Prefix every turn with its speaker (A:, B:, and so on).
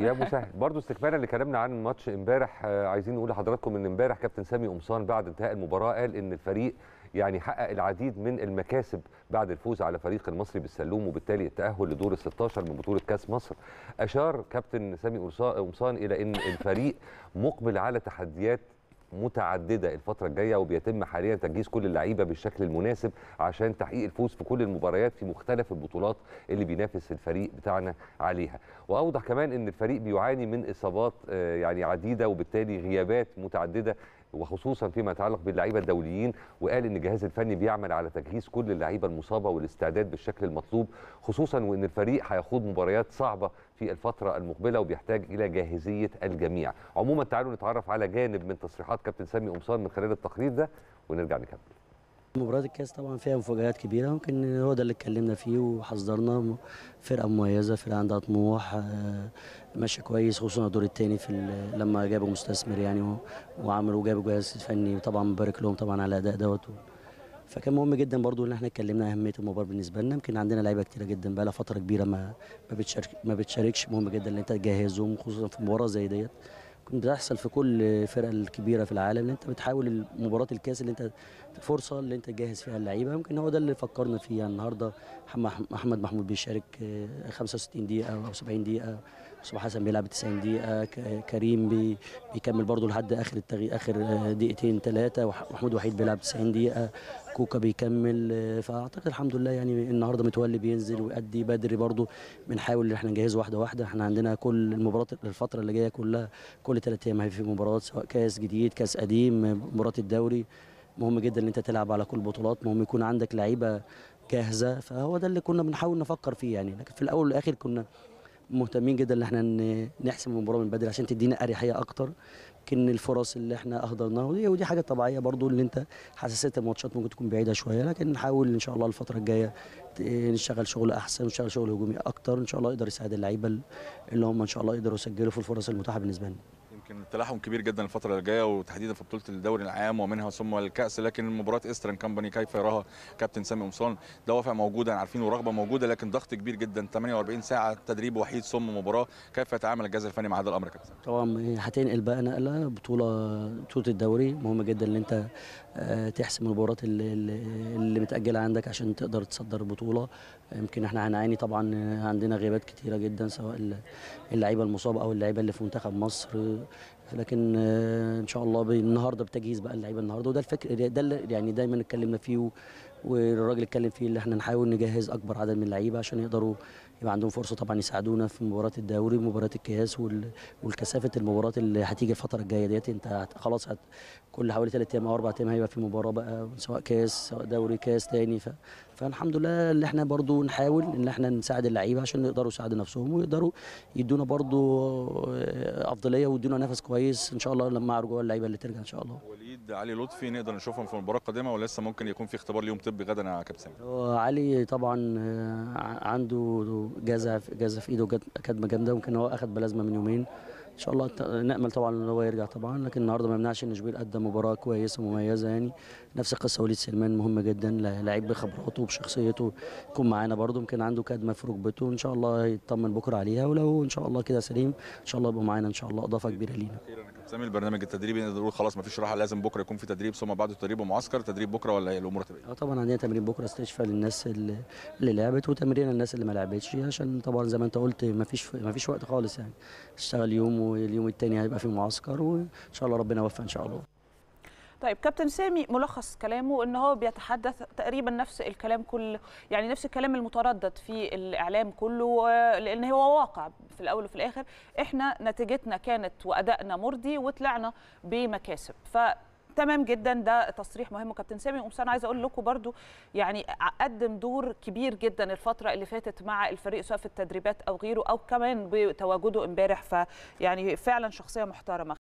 A: يا مسهل برضه استكمالا لكلامنا عن ماتش إمبارح آه، عايزين نقول لحضراتكم إن إمبارح كابتن سامي قمصان بعد انتهاء المباراة قال إن الفريق يعني حقق العديد من المكاسب بعد الفوز على فريق المصري بالسلوم وبالتالي التأهل لدور ال 16 من بطولة كأس مصر. أشار كابتن سامي قمصان إلى إن الفريق مقبل على تحديات متعددة الفترة الجاية وبيتم حاليا تجهيز كل اللعيبة بالشكل المناسب عشان تحقيق الفوز في كل المباريات في مختلف البطولات اللي بينافس الفريق بتاعنا عليها. وأوضح كمان إن الفريق بيعاني من إصابات آه، يعني عديدة وبالتالي غيابات متعددة وخصوصا فيما يتعلق باللعيبة الدوليين وقال إن الجهاز الفني بيعمل على تجهيز كل اللعيبة المصابة والاستعداد بالشكل المطلوب خصوصا وإن الفريق هيخوض مباريات صعبة في الفترة المقبلة وبيحتاج إلى جاهزية الجميع. عموما تعالوا نتعرف على جانب من تصريحات كابتن سامي قمصان من خلال التقرير ده ونرجع نكمل.
B: مباراة الكاس طبعا فيها مفاجآت كبيرة ممكن هو ده اللي اتكلمنا فيه وحذرنا. فرقة مميزة فرقة عندها طموح آه، ماشية كويس خصوصا الدور الثاني في لما جابوا مستثمر يعني وعملوا جابوا جهاز فني طبعا مبارك لهم طبعا على الأداء دوت. فكان مهم جدا برضو إن إحنا اتكلمنا أهمية المباراة بالنسبة لنا. يمكن عندنا لعيبة كتيرة جدا بقى لها فترة كبيرة ما ما بتشارك ما بتشاركش. مهم جدا إن أنت تجهزهم خصوصا في مباراة زي ديت. بتحصل في كل الفرق الكبيرة في العالم إن أنت بتحاول مباراة الكاس اللي أنت فرصة اللي أنت تجهز فيها اللعيبة. يمكن هو ده اللي فكرنا فيه يعني النهارده. محمد محمود بيشارك آه، 65 دقيقة أو 70 دقيقة. مصطفى حسن بيلعب 90 دقيقة كريم بي بيكمل برضه لحد آخر التغيير آخر آه، دقيقتين ثلاثة ومحمود وحيد بيلعب 90 دقيقة كوكا بيكمل آه، فأعتقد الحمد لله يعني النهارده متولي بينزل ويأدي بدري برضه بنحاول إن إحنا نجهزه واحدة واحدة إحنا عندنا كل المباريات الفترة اللي جاية كلها كل ثلاث أيام هيبقى في مباراه سواء كاس جديد كاس قديم مباراه الدوري مهم جدا إن أنت تلعب على كل البطولات مهم يكون عندك لعيبة جاهزة فهو ده اللي كنا بنحاول نفكر فيه يعني لكن في الأول والآخر كنا مهتمين جدا إن إحنا نحسم المباراة من بدري عشان تدينا أريحية أكتر يمكن الفرص اللي إحنا أهدرناها ودي, ودي حاجة طبيعية برضو اللي أنت حساسيه الماتشات ممكن تكون بعيدة شوية لكن نحاول إن شاء الله الفترة الجاية نشتغل شغل أحسن ونشتغل شغل هجومي أكتر إن شاء الله يقدر يساعد اللعيبة اللي هم إن شاء الله يقدروا يسجلوا في الفرص المتاحة بالنسبة لنا.
C: يمكن التلاحم كبير جدا الفترة اللي جاية وتحديدا في بطولة الدوري العام ومنها ثم الكأس لكن مباراة ايسترن كامباني كيف يراها كابتن سامي قمصان دوافع موجوده عارفين ورغبه موجودة لكن ضغط كبير جدا. 48 ساعة تدريب وحيد ثم مباراة. كيف يتعامل الجهاز الفني مع هذا الأمر كابتن؟
B: طبعا هتنقل بقى نقلة بطولة بطولة الدوري. مهم جدا إن أنت تحسم المباريات اللي, اللي متأجلة عندك عشان تقدر تصدر البطولة. يمكن إحنا هنعاني طبعا آه، عندنا غيابات كتيرة جدا سواء ال- اللعيبة المصابة أو اللعيبة اللي في منتخب مصر. آه، لكن آه، إن شاء الله النهارده بتجهيز بقى اللعيبة النهارده. وده الفكر ده اللي يعني دايما اتكلمنا فيه والراجل اتكلم فيه اللي إحنا نحاول نجهز أكبر عدد من اللعيبة عشان يقدروا يبقى عندهم فرصة طبعا يساعدونا في مباراة الدوري ومباراه الكاس وال- والكثافة المباريات اللي هتيجي الفترة الجاية ديت. انت خلاص هت كل حوالي ثلاث أيام أو أربع أيام هيبقى في مباراة بقى سواء كاس سواء دوري كاس تاني. ف... فالحمد لله اللي إحنا برضو نحاول ان إحنا نساعد اللعيبة عشان يقدروا يساعدوا نفسهم ويقدروا يدونا برضو آه، أفضلية ويدونا نفس كويس إن شاء الله لما رجوع اللعيبة اللي ترجع إن شاء الله.
C: علي لطفي نقدر نشوفهم في المباراة القادمة ولا لسه ممكن يكون في اختبار ليهم طبي غدا يا كابتن
B: هو علي طبعا آه، عنده جزع جزع في إيده كدمه جامدة ممكن هو اخذ بلازمه من يومين. إن شاء الله نأمل طبعا إن هو يرجع طبعا لكن النهارده ما يمنعش إن جبيل قدم مباراة كويسة ومميزة يعني. نفس القصة وليد سلمان مهمة جدا لعيب بخبراته وبشخصيته يكون معانا برده يمكن عنده كدمه في ركبته إن شاء الله يطمن بكرة عليها ولو إن شاء الله كده سليم إن شاء الله يبقوا معانا إن شاء الله إضافة كبيرة لينا.
C: سامي البرنامج التدريبي نقول خلاص ما فيش راحة لازم بكرة يكون في تدريب ثم بعده تدريب ومعسكر تدريب بكرة ولا الأمور هتبقى إيه؟
B: آه طبعا عندنا تمرين بكرة استشفاء للناس اللي, اللي لعبت وتمرين للناس اللي ما لعبتش عشان طبعا زي ما أنت قلت ما فيش ما فيش وقت خالص يعني. اشتغل يوم واليوم التاني هيبقى في معسكر وإن شاء الله ربنا يوفق إن شاء الله.
D: طيب كابتن سامي ملخص كلامه إن هو بيتحدث تقريبا نفس الكلام كل يعني نفس الكلام المتردد في الإعلام كله لأن هو واقع في الأول وفي الآخر. إحنا نتيجتنا كانت وأدائنا مرضي وطلعنا بمكاسب. ف تمام جدا ده تصريح مهم. وكابتن سامي قمصان عايزة أقول لكم برضو يعني قدم دور كبير جدا الفترة اللي فاتت مع الفريق سواء في التدريبات أو غيره أو كمان بتواجده امبارح. فيعني فعلا شخصية محترمة.